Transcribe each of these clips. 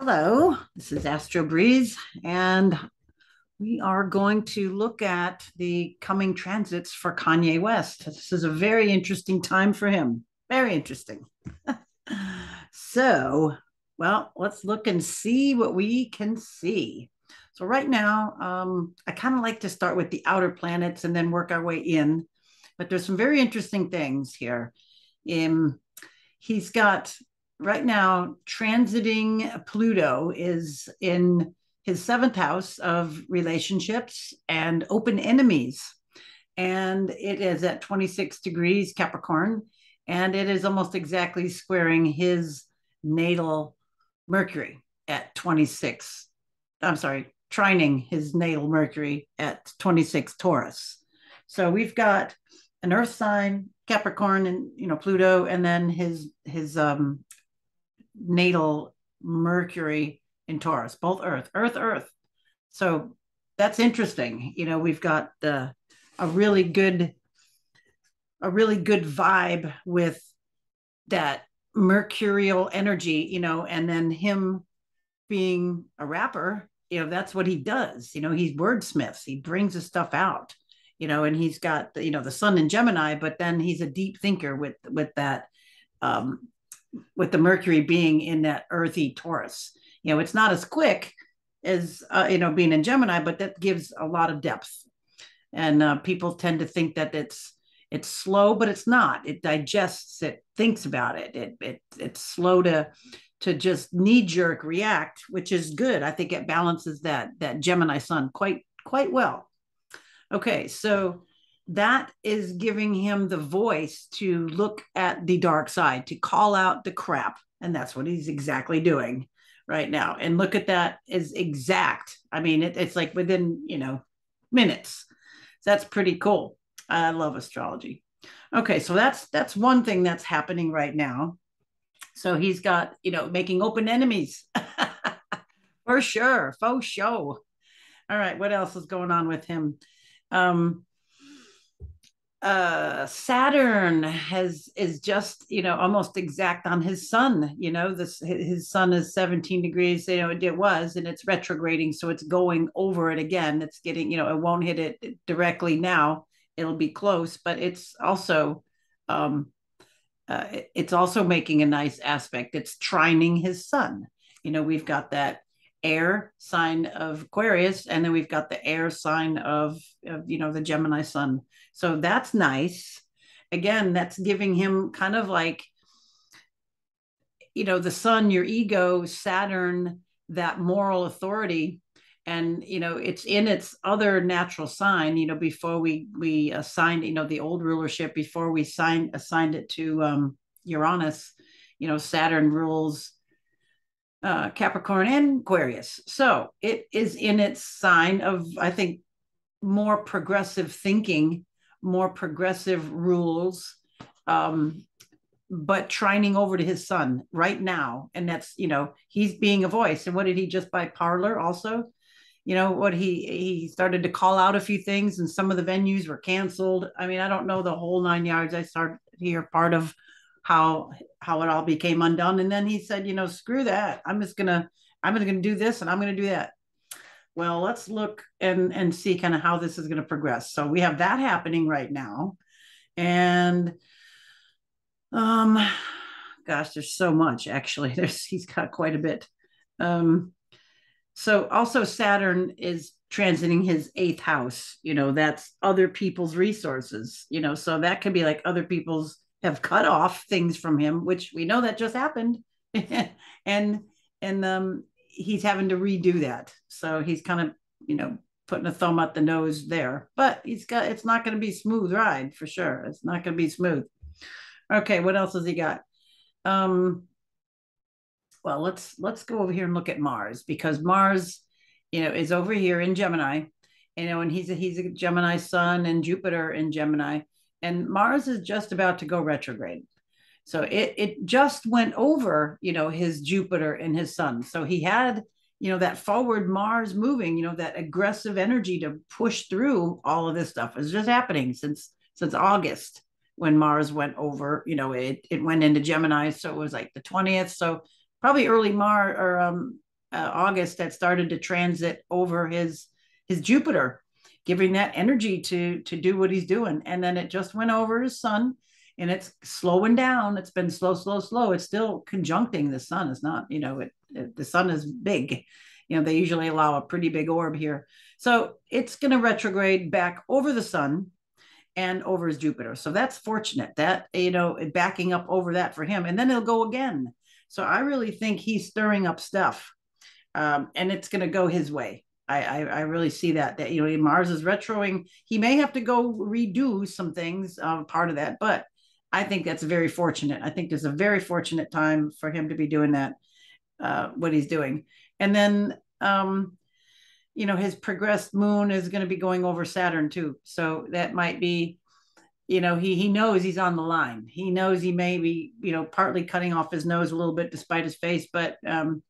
Hello, this is Astro Breze, and we are going to look at the coming transits for Kanye West. This is a very interesting time for him. Very interesting. so, well, let's look and see what we can see. So, right now, um, I kind of like to start with the outer planets and then work our way in. But there's some very interesting things here. Um, he's got right now transiting Pluto is in his seventh house of relationships and open enemies. And it is at 26 degrees Capricorn. And it is almost exactly squaring his natal Mercury at 26. I'm sorry, trining his natal Mercury at 26 Taurus. So we've got an earth sign, Capricorn and you know Pluto, and then his his um natal Mercury in Taurus, both Earth, Earth, Earth. So that's interesting. You know, we've got the a really good a really good vibe with that mercurial energy, you know, and then him being a rapper, you know, that's what he does. You know, he's wordsmiths. He brings his stuff out, you know, and he's got, you know, the sun in Gemini, but then he's a deep thinker with with that um with the Mercury being in that earthy Taurus. You know, it's not as quick as uh, you know being in Gemini, but that gives a lot of depth. And uh, people tend to think that it's it's slow, but it's not. It digests. It thinks about it. It it it's slow to to just knee jerk react, which is good. I think it balances that that Gemini Sun quite quite well. Okay, so that is giving him the voice to look at the dark side, to call out the crap. And that's what he's exactly doing right now. And look at that is exact. I mean, it, it's like within, you know, minutes. That's pretty cool. I love astrology. Okay, so that's that's one thing that's happening right now. So he's got, you know, making open enemies. for sure, faux show. All right, what else is going on with him? Um, uh saturn has is just you know almost exact on his sun you know this his sun is 17 degrees you know it, was and it's retrograding so it's going over it again. It's getting you know it won't hit it directly now. It'll be close but it's also um uh, it's also making a nice aspect. It's trining his sun. You know we've got that air sign of Aquarius, and then we've got the air sign of, of you know the Gemini Sun. So that's nice. Again, that's giving him kind of like you know the Sun, your ego, Saturn, that moral authority. And you know it's in its other natural sign. You know before we we assigned you know the old rulership before we signed assigned it to um, Uranus. You know Saturn rules uh, Capricorn and Aquarius. So it is in its sign of, I think, more progressive thinking, more progressive rules, um, but trining over to his son right now. And that's, you know, he's being a voice. And what did he just buy Parler also? You know what he he started to call out a few things, and some of the venues were canceled. I mean, I don't know the whole nine yards. I started here part of how how it all became undone. And then he said you know screw that. I'm just gonna i'm gonna do this and i'm gonna do that. Well let's look and and see kind of how this is going to progress. So we have that happening right now. And um gosh there's so much actually. There's he's got quite a bit. Um so also saturn is transiting his eighth house. You know that's other people's resources you know so that could be like other people's have cut off things from him, which we know that just happened. and and um he's having to redo that. So he's kind of, you know, putting a thumb up the nose there. But he's got it's not going to be smooth ride for sure. It's not going to be smooth. Okay, what else has he got? Um well, let's let's go over here and look at Mars because Mars, you know, is over here in Gemini. You know, and he's a he's a Gemini sun and Jupiter in Gemini and Mars is just about to go retrograde. So it it just went over, you know, his Jupiter and his Sun. So he had, you know, that forward Mars moving, you know, that aggressive energy to push through all of this stuff is just happening since since August when Mars went over. You know, it it went into Gemini, so it was like the twentieth. So probably early Mars or um uh, August that started to transit over his his Jupiter, giving that energy to to do what he's doing. And then it just went over his sun and it's slowing down. It's been slow, slow, slow. It's still conjuncting the sun. It's not, you know, it, it the sun is big. You know, they usually allow a pretty big orb here. So it's going to retrograde back over the sun and over his Jupiter. So that's fortunate that, you know, backing up over that for him. And then it'll go again. So I really think he's stirring up stuff um, and it's going to go his way. I, I, I really see that that you know Mars is retroing. He may have to go redo some things, uh, part of that, but I think that's very fortunate. I think there's a very fortunate time for him to be doing that, uh, what he's doing. And then, um, you know, his progressed moon is going to be going over Saturn too. So that might be, you know, he he knows he's on the line. He knows he may be, you know, partly cutting off his nose a little bit despite his face, but um,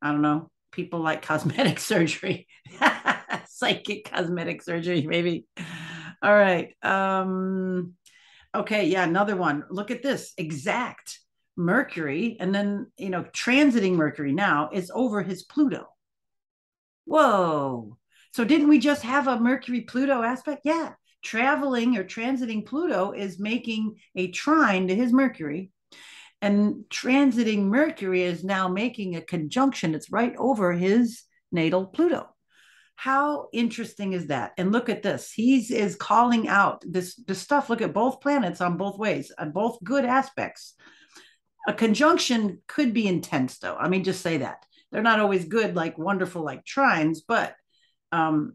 I don't know. People like cosmetic surgery, psychic cosmetic surgery, maybe. All right. Um, okay. Yeah. Another one. Look at this exact Mercury. And then, you know, transiting Mercury now is over his Pluto. Whoa. So didn't we just have a Mercury Pluto aspect? Yeah. Traveling or transiting Pluto is making a trine to his Mercury and transiting Mercury is now making a conjunction. It's right over his natal Pluto. How interesting is that? And look at this. He's is calling out this, this stuff. Look at both planets on both ways, on both good aspects. A conjunction could be intense, though. I mean, just say that. They're not always good, like wonderful, like trines, but um,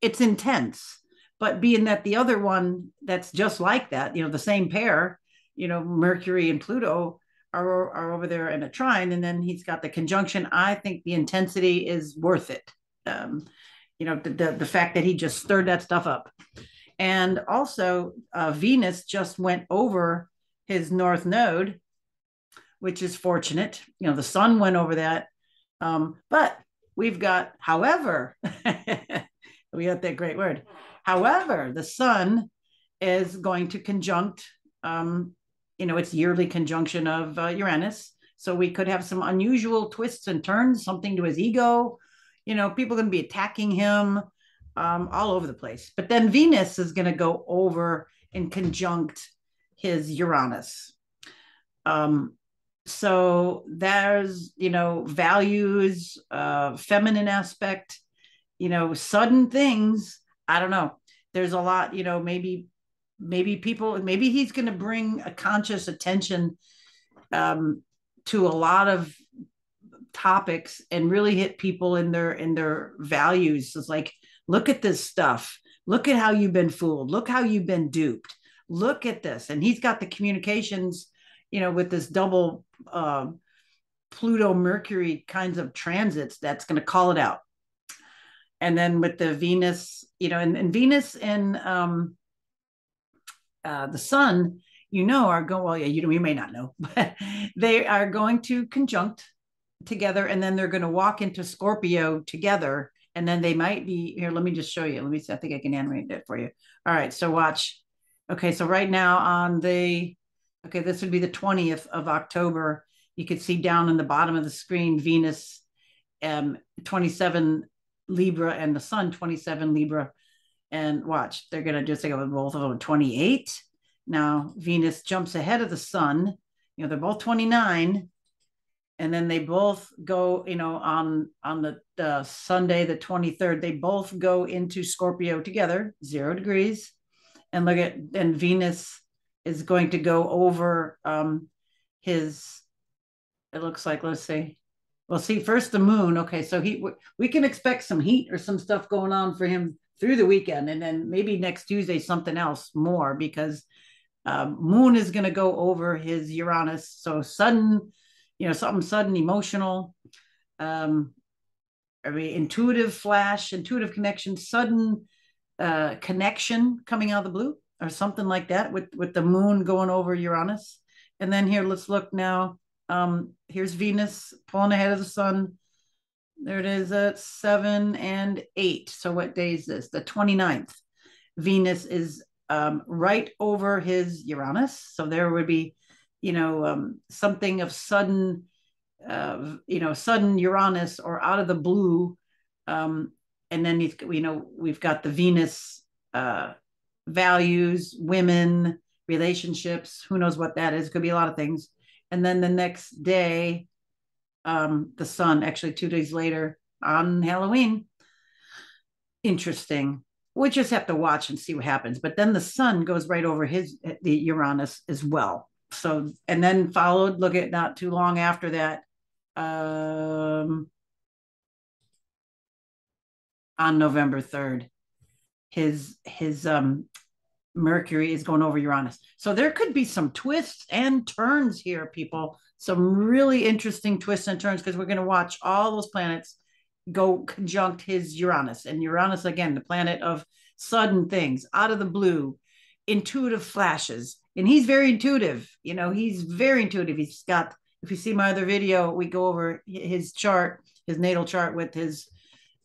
it's intense. But being that the other one that's just like that, you know, the same pair, you know, Mercury and Pluto are, are over there in a trine, and then he's got the conjunction. I think the intensity is worth it. Um, you know, the, the, the fact that he just stirred that stuff up. And also, uh, Venus just went over his north node, which is fortunate. You know, the sun went over that. Um, but we've got, however, we got that great word. However, the sun is going to conjunct um, you know, it's yearly conjunction of uh, Uranus. So we could have some unusual twists and turns, something to his ego. You know, people going to be attacking him um, all over the place. But then Venus is going to go over and conjunct his Uranus. Um, so there's, you know, values, uh, feminine aspect, you know, sudden things. I don't know. There's a lot, you know, maybe maybe people maybe he's going to bring a conscious attention um, to a lot of topics and really hit people in their in their values. It's like look at this stuff. Look at how you've been fooled. Look how you've been duped. Look at this. And he's got the communications you know with this double uh, pluto mercury kinds of transits that's going to call it out. And then with the venus you know and, and venus and um uh, the sun, you know, are going, well, yeah, you, know, you may not know, but they are going to conjunct together and then they're going to walk into Scorpio together. And then they might be here. Let me just show you. Let me see. I think I can animate that for you. All right. So watch. Okay. So right now on the, okay, this would be the 20th of October. You could see down in the bottom of the screen, Venus um, 27 Libra and the sun 27 Libra and watch, they're going to just with both of them 28. Now, Venus jumps ahead of the sun. You know, they're both 29. And then they both go, you know, on on the, the Sunday, the 23rd, they both go into Scorpio together, zero degrees. And look at, and Venus is going to go over um, his, it looks like, let's see, well, see, first the moon. Okay, so he we can expect some heat or some stuff going on for him through the weekend, and then maybe next Tuesday something else more because um, Moon is going to go over his Uranus. So sudden, you know, something sudden, emotional, um, I mean, intuitive flash, intuitive connection, sudden uh, connection coming out of the blue, or something like that, with with the Moon going over Uranus. And then here, let's look now. Um, here's Venus pulling ahead of the Sun there it is at seven and eight. So what day is this? The 29th. Venus is um, right over his Uranus. So there would be, you know, um, something of sudden uh, you know, sudden Uranus or out of the blue. Um, and then you know we've got the Venus uh, values, women, relationships. Who knows what that is? Could be a lot of things. And then the next day, um, the sun. Actually, two days later on Halloween. Interesting. We just have to watch and see what happens. But then the sun goes right over his the Uranus as well. So and then followed. Look at not too long after that. Um, on November 3rd. His his um Mercury is going over Uranus. So there could be some twists and turns here, people. Some really interesting twists and turns because we're going to watch all those planets go conjunct his Uranus. And Uranus, again, the planet of sudden things, out of the blue, intuitive flashes. And he's very intuitive. You know, he's very intuitive. He's got, if you see my other video, we go over his chart, his natal chart with his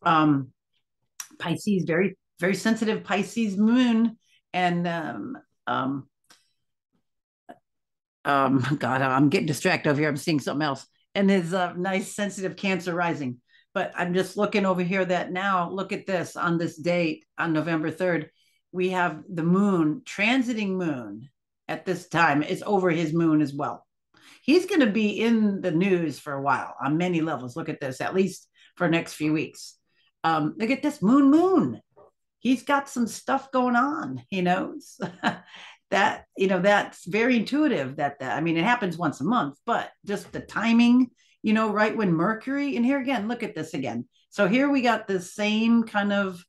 um Pisces, very, very sensitive Pisces moon. And um, um, um, God, I'm getting distracted over here. I'm seeing something else. And his uh, nice sensitive Cancer rising. But I'm just looking over here that now, look at this on this date on November 3rd, we have the moon, transiting moon at this time is over his moon as well. He's going to be in the news for a while on many levels. Look at this, at least for next few weeks um, look at this moon moon he's got some stuff going on you know that you know that's very intuitive that, that i mean it happens once a month but just the timing you know right when mercury and here again look at this again. So here we got the same kind of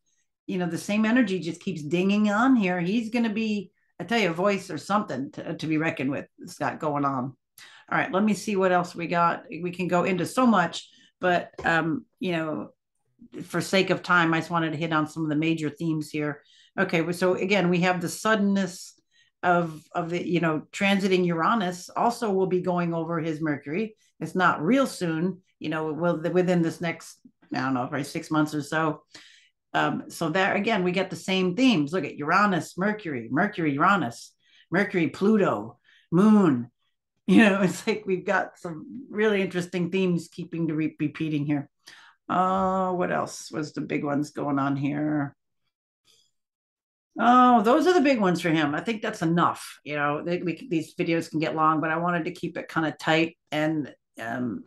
you know the same energy just keeps dinging on here. He's going to be i tell you a voice or something to, to be reckoned with it's got going on. All right let me see what else we got. We can go into so much but um you know for sake of time, I just wanted to hit on some of the major themes here. Okay, so again, we have the suddenness of of the you know transiting Uranus. Also, will be going over his Mercury. It's not real soon, you know, will within this next I don't know, probably six months or so. Um, so there again, we get the same themes. Look at Uranus, Mercury, Mercury, Uranus, Mercury, Pluto, Moon. You know, it's like we've got some really interesting themes keeping to re- repeating here. Uh, what else was the big ones going on here? Oh, those are the big ones for him. I think that's enough. You know, they, we, these videos can get long, but I wanted to keep it kind of tight. And um,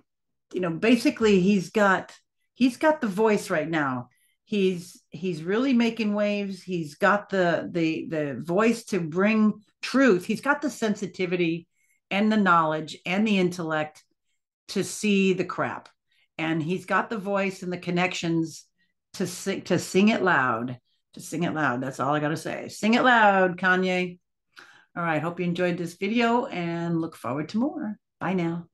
you know, basically, he's got he's got the voice right now. He's he's really making waves. He's got the the the voice to bring truth. He's got the sensitivity and the knowledge and the intellect to see the crap and he's got the voice and the connections to sing to sing it loud sing it loud. That's all i got to say. Sing it loud kanye. All right hope you enjoyed this video and look forward to more. Bye now